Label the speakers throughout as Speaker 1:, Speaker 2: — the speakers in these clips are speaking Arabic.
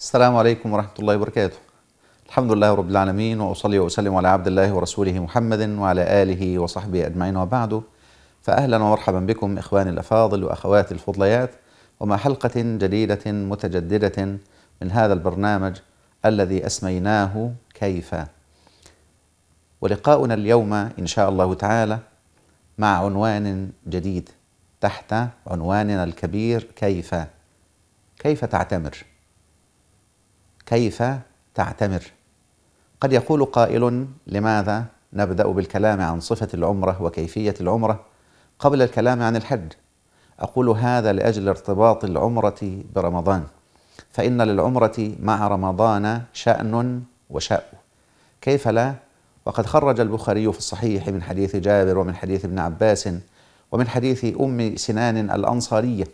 Speaker 1: السلام عليكم ورحمة الله وبركاته. الحمد لله رب العالمين وأصلي وأسلم على عبد الله ورسوله محمد وعلى آله وصحبه أجمعين وبعد. فأهلا ومرحبا بكم إخواني الأفاضل وأخواتي الفضليات ومع حلقة جديدة متجددة من هذا البرنامج الذي أسميناه كيف. ولقاؤنا اليوم إن شاء الله تعالى مع عنوان جديد تحت عنواننا الكبير كيف. كيف تعتمر؟ كيف تعتمر؟ قد يقول قائل لماذا نبدأ بالكلام عن صفة العمرة وكيفية العمرة قبل الكلام عن الحج؟ أقول هذا لأجل ارتباط العمرة برمضان فإن للعمرة مع رمضان شأن وشأ كيف لا؟ وقد خرج البخاري في الصحيح من حديث جابر ومن حديث ابن عباس ومن حديث أم سنان الأنصارية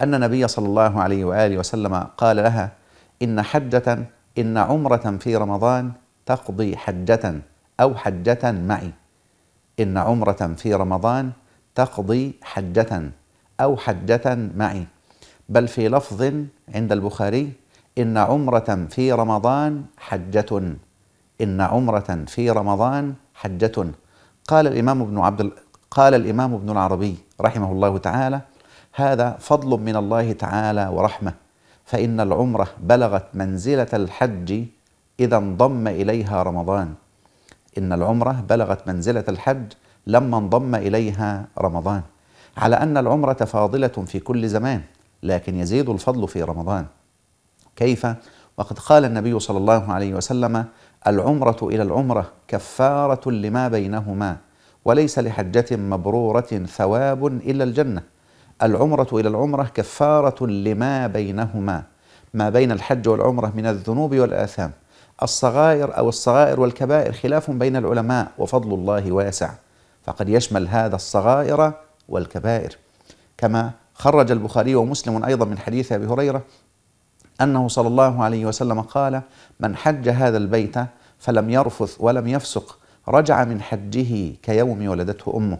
Speaker 1: أن النبي صلى الله عليه وآله وسلم قال لها إن حجة إن عمرة في رمضان تقضي حجة أو حجة معي. إن عمرة في رمضان تقضي حجة أو حجة معي. بل في لفظ عند البخاري إن عمرة في رمضان حجة. إن عمرة في رمضان حجة. قال الإمام ابن عبد قال الإمام ابن العربي رحمه الله تعالى هذا فضل من الله تعالى ورحمة. فإن العمرة بلغت منزلة الحج إذا انضم إليها رمضان. إن العمرة بلغت منزلة الحج لما انضم إليها رمضان. على أن العمرة فاضلة في كل زمان لكن يزيد الفضل في رمضان. كيف؟ وقد قال النبي صلى الله عليه وسلم العمرة إلى العمرة كفارة لما بينهما وليس لحجة مبرورة ثواب إلا الجنة. العمرة إلى العمرة كفارة لما بينهما ما بين الحج والعمرة من الذنوب والآثام. الصغائر أو الصغائر والكبائر خلاف بين العلماء وفضل الله واسع. فقد يشمل هذا الصغائر والكبائر. كما خرج البخاري ومسلم أيضا من حديث أبي هريرة أنه صلى الله عليه وسلم قال من حج هذا البيت فلم يرفث ولم يفسق رجع من حجه كيوم ولدته أمه.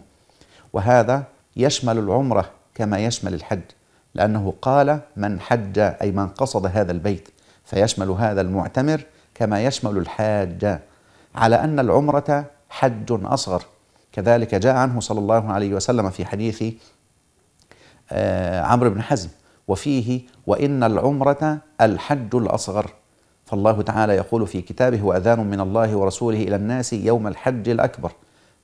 Speaker 1: وهذا يشمل العمرة كما يشمل الحج لأنه قال من حج أي من قصد هذا البيت فيشمل هذا المعتمر كما يشمل الحاج. على أن العمرة حج أصغر. كذلك جاء عنه صلى الله عليه وسلم في حديث عمرو بن حزم وفيه وإن العمرة الحج الأصغر. فالله تعالى يقول في كتابه وأذان من الله ورسوله إلى الناس يوم الحج الأكبر.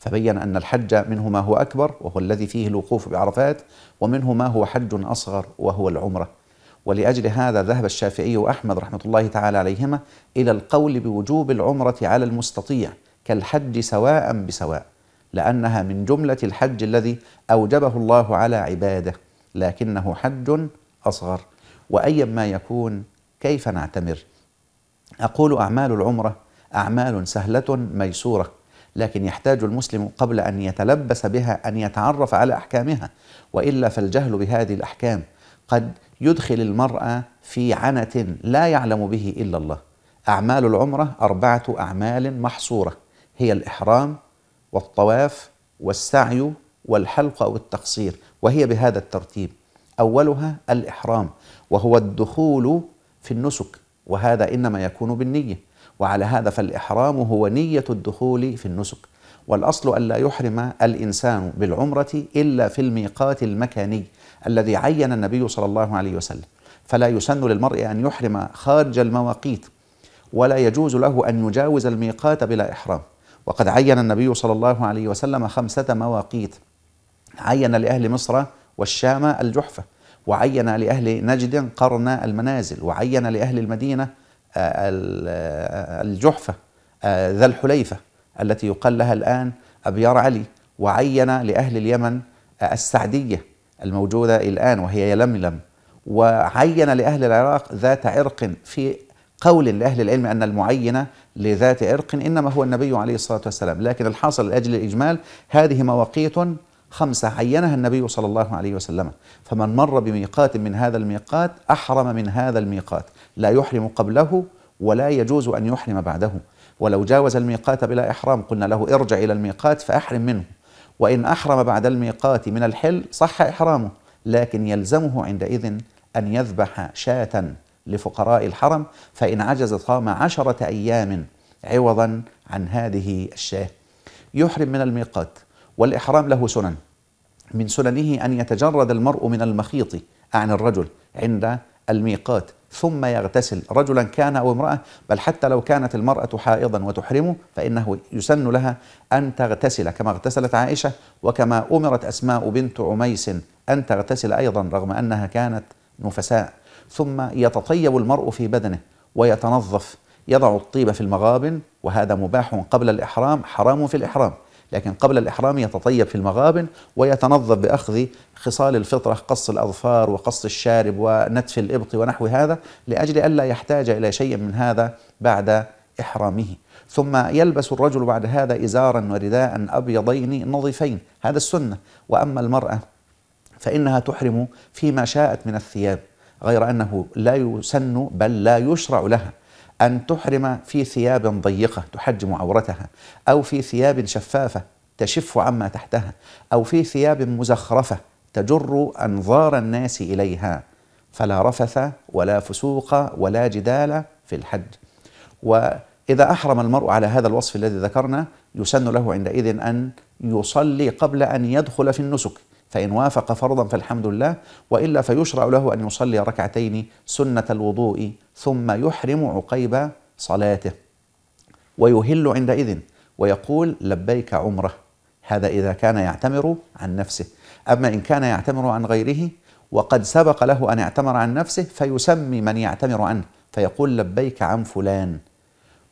Speaker 1: فبين أن الحج منه ما هو أكبر وهو الذي فيه الوقوف بعرفات ومنه ما هو حج أصغر وهو العمرة. ولأجل هذا ذهب الشافعي وأحمد رحمة الله تعالى عليهما إلى القول بوجوب العمرة على المستطيع كالحج سواء بسواء لأنها من جملة الحج الذي أوجبه الله على عباده لكنه حج أصغر. وأيا ما يكون كيف نعتمر؟ أقول أعمال العمرة أعمال سهلة ميسورة. لكن يحتاج المسلم قبل أن يتلبس بها أن يتعرف على أحكامها وإلا فالجهل بهذه الأحكام قد يدخل المرء في عنة لا يعلم به إلا الله. أعمال العمرة أربعة أعمال محصورة هي الإحرام والطواف والسعي والحلق أو التقصير وهي بهذا الترتيب. أولها الإحرام وهو الدخول في النسك وهذا إنما يكون بالنية. وعلى هذا فالإحرام هو نية الدخول في النسك والأصل ألا يحرم الإنسان بالعمرة إلا في الميقات المكاني الذي عين النبي صلى الله عليه وسلم فلا يسن للمرء أن يحرم خارج المواقيت ولا يجوز له أن يجاوز الميقات بلا إحرام. وقد عين النبي صلى الله عليه وسلم خمسة مواقيت عين لأهل مصر والشام الجحفة وعين لأهل نجد قرن المنازل وعين لأهل المدينة الجحفة ذا الحليفة التي يقال لها الآن أبيار علي وعين لأهل اليمن السعدية الموجودة الآن وهي يلملم وعين لأهل العراق ذات عرق في قول لأهل العلم أن المعينة لذات عرق إنما هو النبي عليه الصلاة والسلام. لكن الحاصل لأجل الإجمال هذه مواقيت خمسة عينها النبي صلى الله عليه وسلم. فمن مر بميقات من هذا الميقات أحرم من هذا الميقات. لا يحرم قبله ولا يجوز أن يحرم بعده. ولو جاوز الميقات بلا إحرام قلنا له ارجع إلى الميقات فأحرم منه. وإن أحرم بعد الميقات من الحل صح إحرامه لكن يلزمه عندئذ أن يذبح شاة لفقراء الحرم فإن عجز صام عشرة أيام عوضا عن هذه الشاة. يحرم من الميقات والإحرام له سنن. من سننه أن يتجرد المرء من المخيط عن الرجل عند الميقات. ثم يغتسل رجلا كان أو امرأة بل حتى لو كانت المرأة حائضا وتحرمه فإنه يسن لها أن تغتسل كما اغتسلت عائشة وكما أمرت أسماء بنت عميس أن تغتسل أيضا رغم أنها كانت نفساء. ثم يتطيب المرء في بدنه ويتنظف يضع الطيب في المغابن وهذا مباح قبل الإحرام حرام في الإحرام. لكن قبل الإحرام يتطيب في المغابن ويتنظف بأخذ خصال الفطرة قص الأظفار وقص الشارب ونتف الإبط ونحو هذا لأجل ألا يحتاج إلى شيء من هذا بعد إحرامه. ثم يلبس الرجل بعد هذا إزارا ورداء أبيضين نظيفين. هذا السنة. وأما المرأة فإنها تحرم فيما شاءت من الثياب غير أنه لا يسن بل لا يشرع لها. أن تحرم في ثياب ضيقة تحجم عورتها أو في ثياب شفافة تشف عما تحتها أو في ثياب مزخرفة تجر أنظار الناس إليها. فلا رفث ولا فسوق ولا جدال في الحج. وإذا أحرم المرء على هذا الوصف الذي ذكرنا يسن له عندئذ أن يصلي قبل أن يدخل في النسك. فإن وافق فرضا فالحمد لله وإلا فيشرع له أن يصلي ركعتين سنة الوضوء ثم يحرم عقيب صلاته ويهل عندئذ ويقول لبيك عمرة. هذا إذا كان يعتمر عن نفسه. أما إن كان يعتمر عن غيره وقد سبق له أن يعتمر عن نفسه فيسمي من يعتمر عنه فيقول لبيك عن فلان.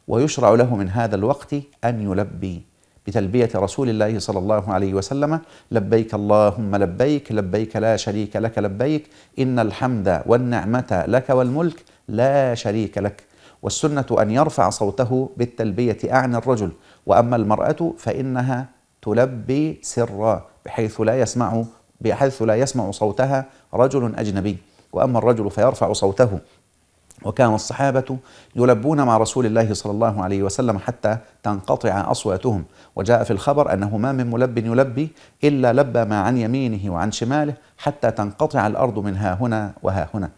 Speaker 1: ويشرع له من هذا الوقت أن يلبي. بتلبية رسول الله صلى الله عليه وسلم لبيك اللهم لبيك لبيك لا شريك لك لبيك إن الحمد والنعمة لك والملك لا شريك لك. والسنة أن يرفع صوته بالتلبية أعني الرجل وأما المرأة فإنها تلبي سرا بحيث لا يسمع بحيث لا يسمع صوتها رجل أجنبي وأما الرجل فيرفع صوته وكان الصحابة يلبون مع رسول الله صلى الله عليه وسلم حتى تنقطع أصواتهم. وجاء في الخبر أنه ما من ملب يلبي إلا لبى ما عن يمينه وعن شماله حتى تنقطع الأرض من ها هنا وها هنا.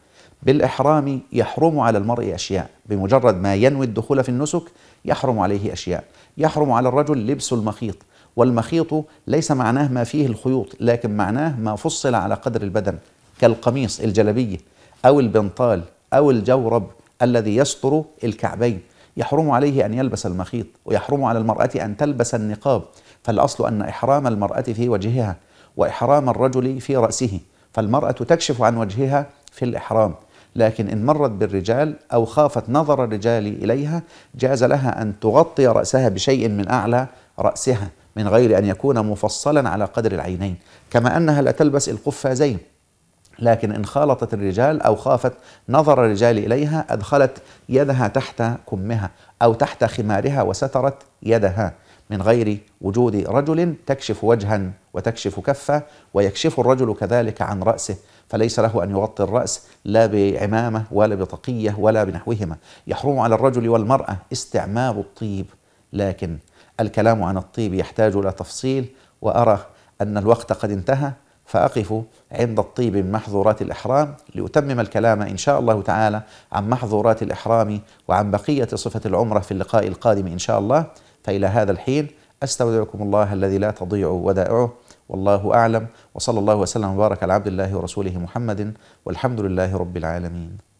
Speaker 1: بالإحرام يحرم على المرء أشياء. بمجرد ما ينوي الدخول في النسك يحرم عليه أشياء. يحرم على الرجل لبس المخيط. والمخيط ليس معناه ما فيه الخيوط لكن معناه ما فصل على قدر البدن كالقميص الجلبية أو البنطال. أو الجورب الذي يستر الكعبين. يحرم عليه أن يلبس المخيط ويحرم على المرأة أن تلبس النقاب. فالأصل أن إحرام المرأة في وجهها وإحرام الرجل في رأسه. فالمرأة تكشف عن وجهها في الإحرام. لكن إن مرت بالرجال أو خافت نظر الرجال إليها جاز لها أن تغطي رأسها بشيء من أعلى رأسها من غير أن يكون مفصلا على قدر العينين. كما أنها لا تلبس القفازين. لكن إن خالطت الرجال أو خافت نظر الرجال إليها أدخلت يدها تحت كمها أو تحت خمارها وسترت يدها. من غير وجود رجل تكشف وجها وتكشف كفة ويكشف الرجل كذلك عن رأسه. فليس له أن يغطي الرأس لا بعمامة ولا بطقية ولا بنحوهما. يحرم على الرجل والمرأة استعمال الطيب. لكن الكلام عن الطيب يحتاج إلى تفصيل وأرى أن الوقت قد انتهى. فأقف عند الطيب من محظورات الإحرام لأتمم الكلام إن شاء الله تعالى عن محظورات الإحرام وعن بقية صفة العمرة في اللقاء القادم إن شاء الله. فإلى هذا الحين أستودعكم الله الذي لا تضيع ودائعه. والله أعلم. وصلى الله وسلم وبارك على عبد الله ورسوله محمد والحمد لله رب العالمين.